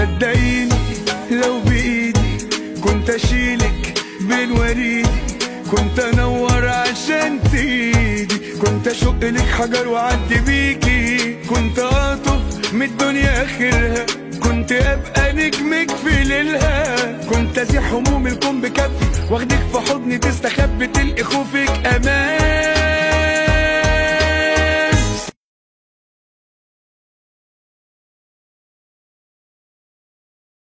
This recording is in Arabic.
صدقيني لو بإيدي كنت أشيلك بين وريدي. كنت أنور عشان تيجي. كنت أشق لك حجر وأعدي بيكي. كنت اطف من الدنيا آخرها. كنت أبقى نجمك في ليلها. كنت ازيح هموم الكون بكفي. واخدك في حضني تستخبي تلقي